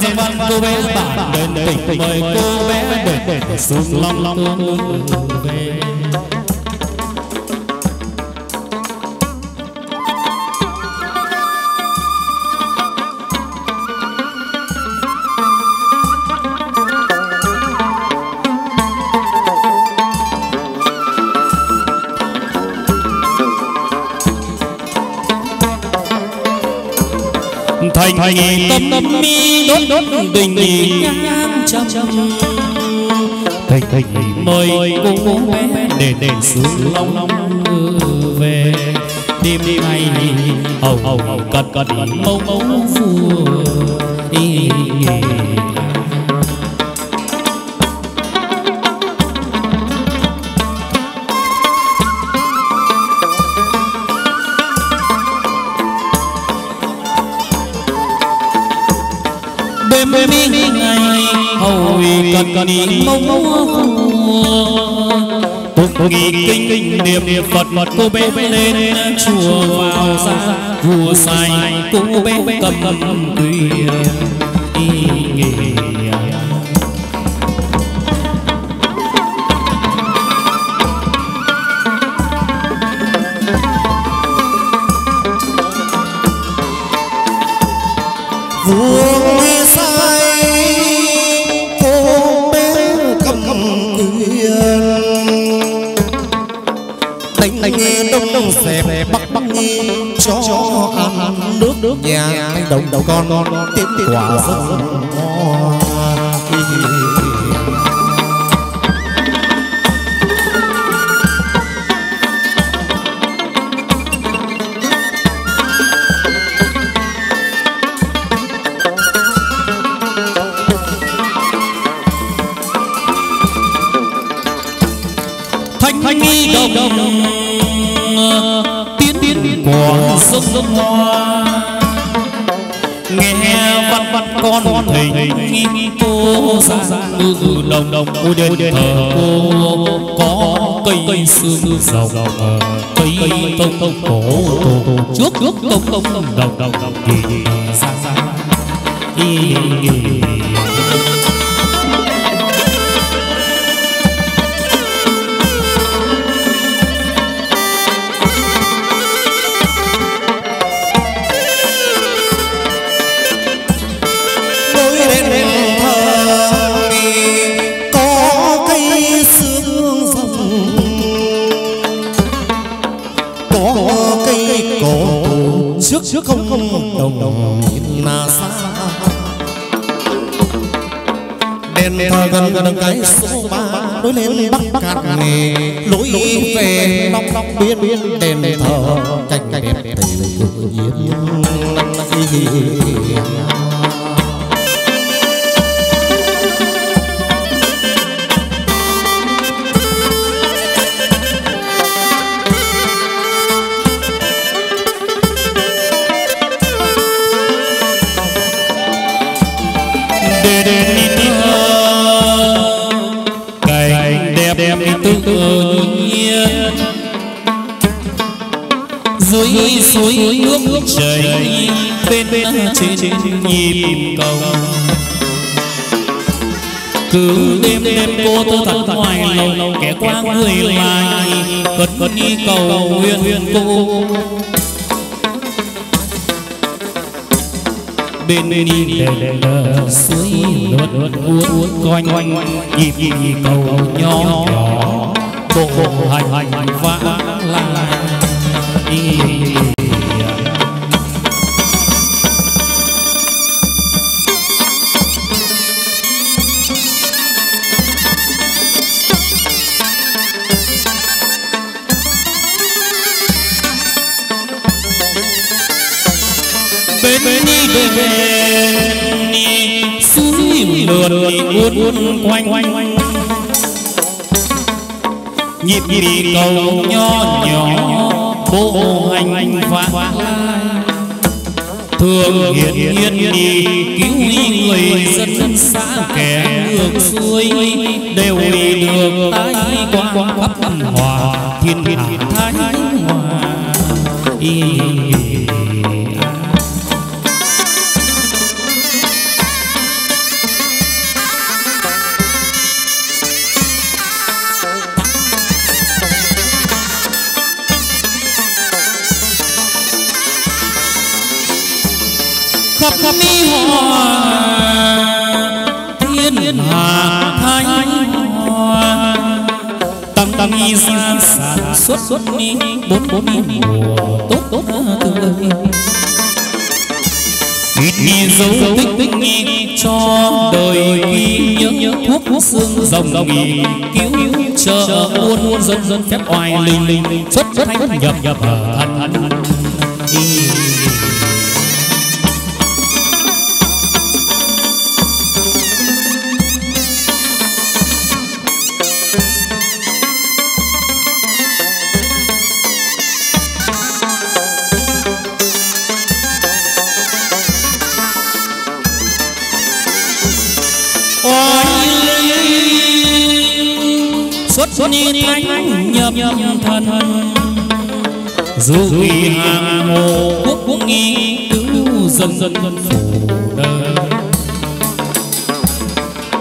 dân dân văn cô bé bản đền tỉnh mời cô bé đền xuống long long về thành thành tâm tâm mi đốt đốt tình nhang trăm thành thành mời cô bé để để xuống long long về. Đêm nay hầu hầu hầu cật cật mâu mâu phù đêm hầu mong cần mâu nghi kinh kinh niệm niệm phật phật cô bé lên chùa vào ra. Vua sai cô bé cầm cầm tùy đồng đồng con con quả rất ngon ra từ đồng đồng cô đền thờ cô có cây cây xương rồng cây tông tông cổ trước trước tông tông đồng đồng đồng kỳ xa xa đi đối đồng là xa. đèn thờ gần gần cái số ba. đối lên bắc cát nghề lối về long long biên biên đèn thờ. cảnh đẹp tự nhiên nước chảy bên bên trên nhịp cầu. Cứ đêm đêm cô tư thật ngoài lâu kẻ qua người lại, cất cất đi cầu nguyện cô. Bên bên đi lờ lờ suối lướt lướt uốn quanh quanh nhịp nhịp cầu nhỏ nhỏ, bộ hành hành vã la đi bên suối lượn uốn uốn quanh. Quanh nhịp nhịp cầu nho nhỏ, bộ hành vã thường hiển nhiên đi, cứu người dân xa kẻ ngược xuôi. Đều đi được tay qua bắp hòa, thiên hạ thái hòa. Xuất xuất ni bốn bốn mùa tốt tốt tươi ít dấu tích tích nghi cho đời ghi nhớ nhớ thuốc thuốc xương rồng nghỉ cứu trợ muôn muôn dân dân phép oai linh linh xuất xuất thánh nhập nhập thần thần ni thánh nhập thần. dù vì hàng hồ quốc quốc nghi cứu dân dân phủ đời.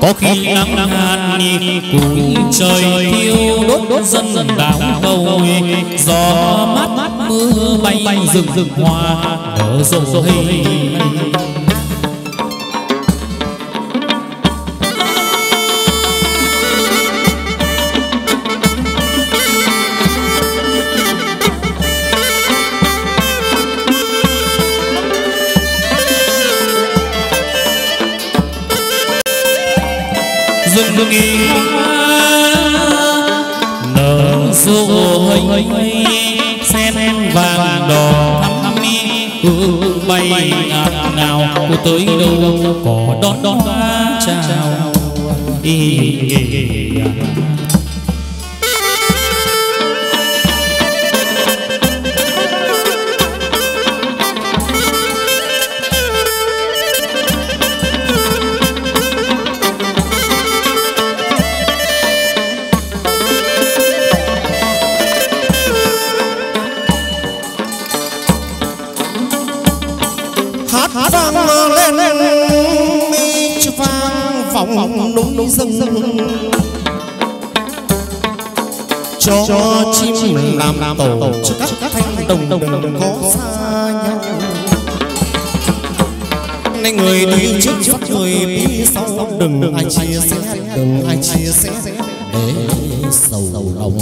Có khi nắng nắng hàn ni củi trời thiêu đốt đốt dân dân đảo cầu gió mát mát mưa bay bay rừng rừng hoa nở rộ rộ nghi nở rộ hình sen vàng đỏ thắm mi hương bay ngạt ngào cô tới đâu cỏ đón đón chào. Y ý cho chim làm tổ cho các thanh đồng đồng có xa nhau nên người đi trước trước người đi sau đừng ai chia sẻ đừng ai chia sẻ để sầu lòng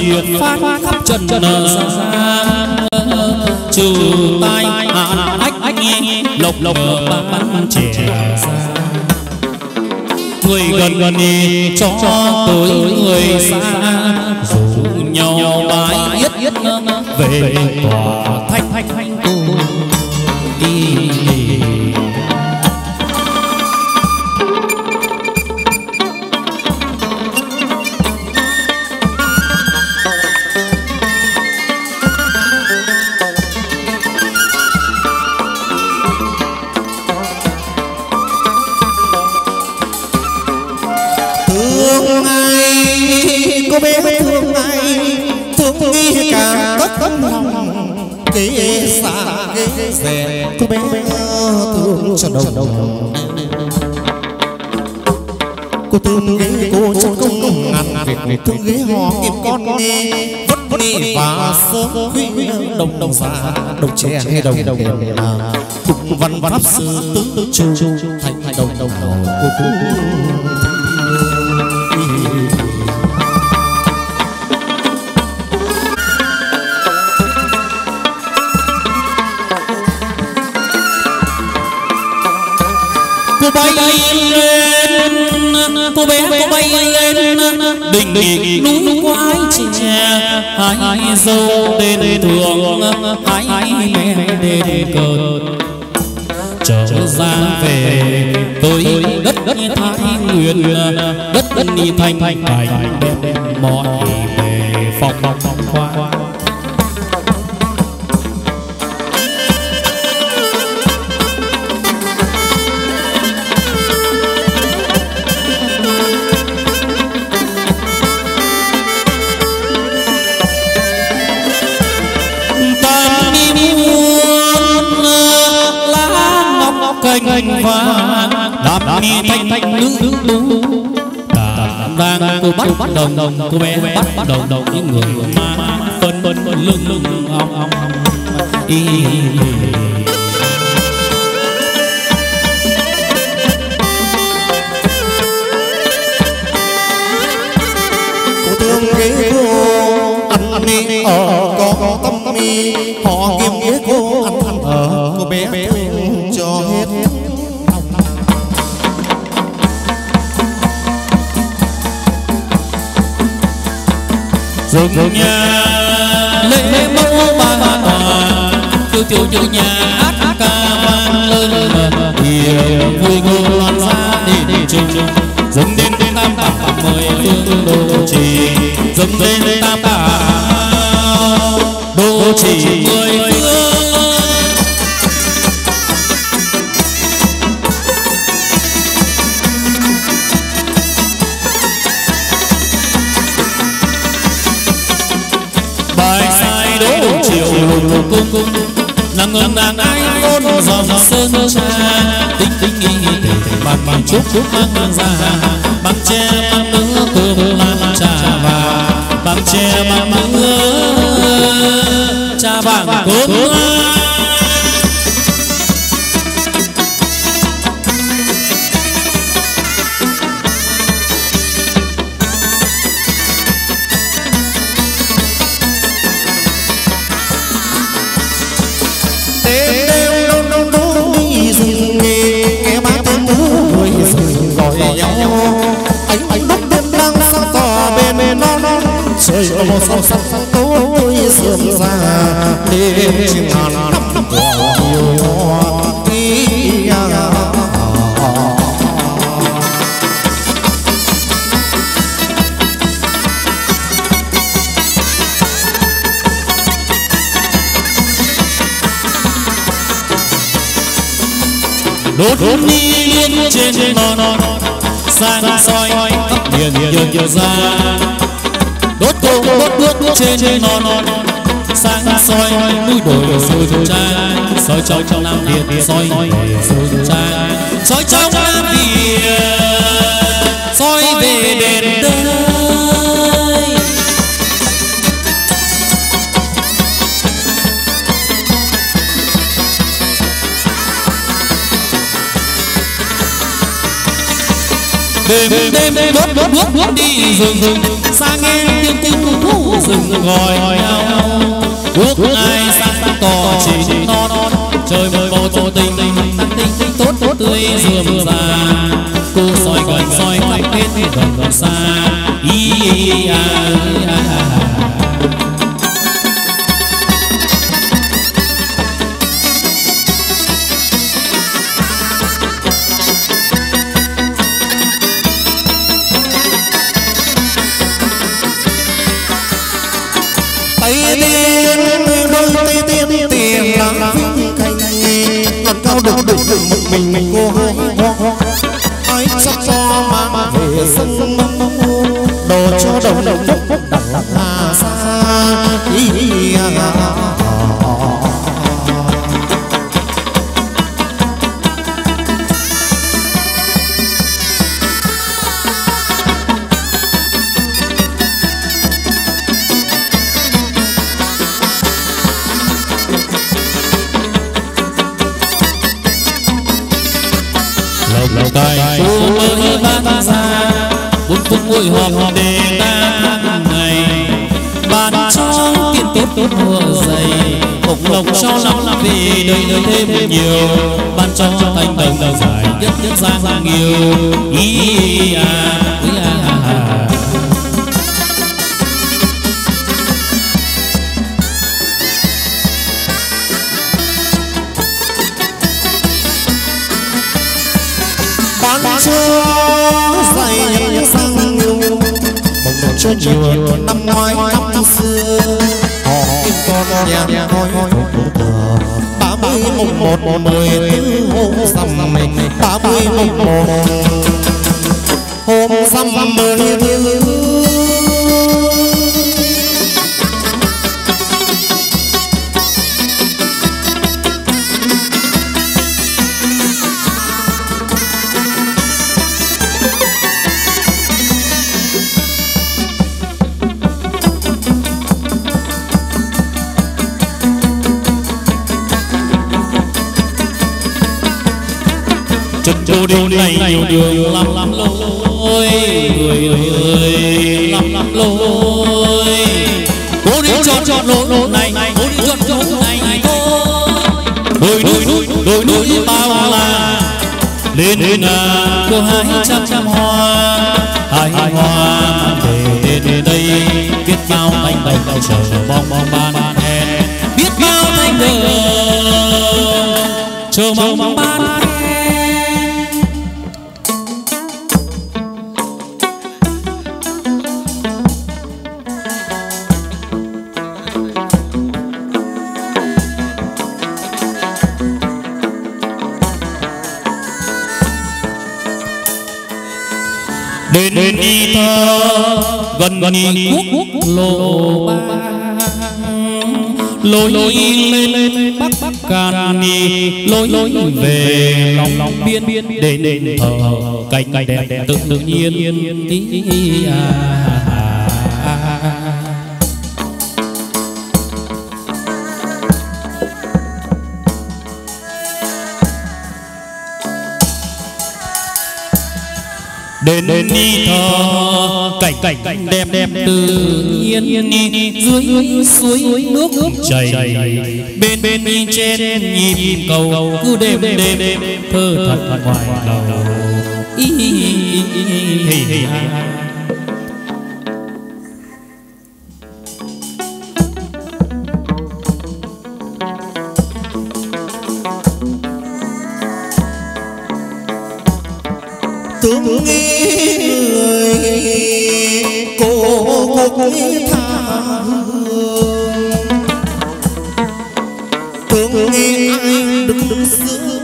truyền phát khắp trần gian. Trừ tai hạn ách lộc lộc bắn trẻ người gần gần đi cho tới người xa. rủ nhau mãi yết yết về tòa thanh thanh thanh cô đi con nghe vất đi và sớm khuya đồng đồng xa đồng trẻ hay đồng đồng cùng văn văn sư tứ chu thành. Đồng đồng cô cô bay lên cô bé cô bay lên. Đỉnh núi quái trẻ. Hai dâu đền thường hai mẹ đền cờ. trở ra về tôi đất đất thái nguyên. Đất đất ni thanh thành cảnh mọi về phòng phòng phòng khoa làm nghi thanh thanh nữ đảm đang cô bắt bắt đồng đồng cô bé bắt đồng đồng những người mà phân phân lưng lưng ong ong y ghế cô ăn ăn đi ở có tâm mi. Họ kiếm ghế cô ăn ăn ở cô bé. thương rừng nhà lấy mẫu ba tòa tiêu tiêu tiêu nhà cúc chúc chúc mang ra bằng tre bằng nứa tương lan trà vàng bằng tre bằng nứa trà vàng cơm rồi một sông sắc tối sương ra đêm chim ngàn năm quả nhiều hoa đốt đi lên trên non sang soi khắp miền miền ra đốt cô đốt bước trên non. sang soi núi đồi sôi trang soi trong trong nam việt soi sôi trang soi trong nam việt soi về đền đời đêm đêm đêm đốt đốt đốt đốt đi. Rừng rừng sang nghe tiếng cung thú rừng gọi nhau. Quốc ai sang tỏ chỉ non trời mời bầu trời tình. Tình tình tình tốt tốt tươi rườm rà cô soi gần soi cách hết gần gần xa. Ý à được được được một mình mình cô hai ai sắp cho mang về sông đồ cho đồng đồng phúc đặng hà xa ý lầu ngồi họp đề ta ngày ban cho tiền tốt tốt mùa dày bộc lộc cho lắm vì đời đời thêm nhiều. Ban cho thành đồng dài nhất nhất giang nhiều. Ý à cho nhiều năm ngoái năm xưa kim con nhà ngôi ba mươi mùng một mười tư hôm rằm ba mươi mùng một. Hôm rằm mười tư cô đi này nhiều đường lắm lắm lối. người ơi lắm lắm lối. Cô đi chọn chọn lối này cô đi chọn chọn này đôi núi núi đôi núi bao la. lên lên cô hai trăm trăm hoa. Hai hoa về đến đây. Biết bao anh bạch chờ mong mong ban hẹn biết bao thanh đường chờ mong mong ban gần gần quốc lộ ba. Lối lên lên bắc bắc càn ni lối lối về lòng lòng biên biên để đền thờ. cảnh cảnh đẹp đẹp tự tự nhiên ý à. Đến đến đi thờ cảnh cảnh đẹp đẹp tự nhiên dưới suối nước chảy. Bên bên trên nhịp cầu. cứ đêm đêm đêm thơ thật ngoài đầu ý hì nghĩ người cô cô tha thương nghĩ ai đứng đứng giữa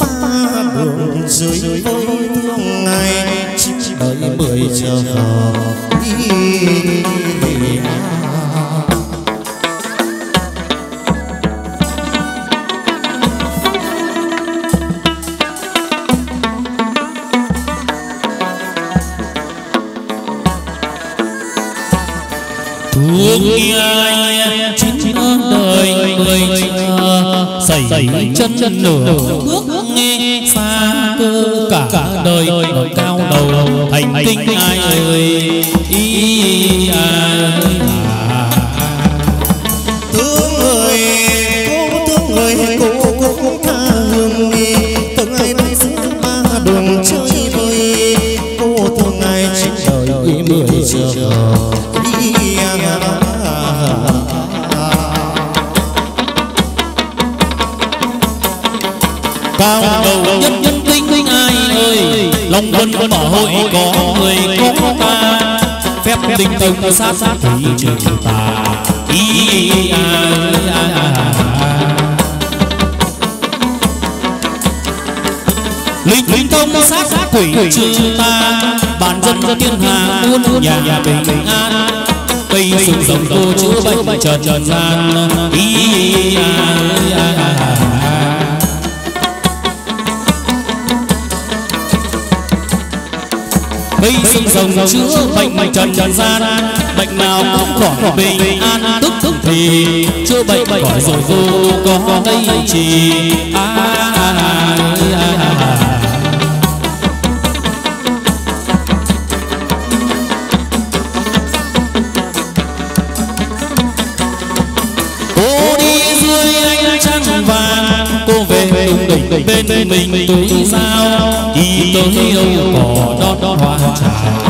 ba đường dưới với thương ngày chỉ đợi mười giờ thương ai chín đời người xảy chân chân nửa bước nghe xa cơ cả đời cao đầu. thành tinh ai ơi. ý ai thương người cô thương người cô cô tha cao đầu nhân nhân tinh tinh ai ơi? Lòng quân quân bảo hội có người có ta. phép tình tình sát sát thủy trừ tà. Ý linh linh thông sát sát quỷ trừ ta. Bản dân dân thiên hạ muôn nhà nhà bình an. Cây sừng rồng tô chữa bệnh trần trần gian. Ý cây sừng rồng chữa bệnh trần trần gian bệnh nào cũng khỏi bình an tức tức thì chữa bệnh khỏi rồi vô có đây chỉ à, à, à, bên mình túi sao? Đi tới yêu cỏ đón đón hoa trà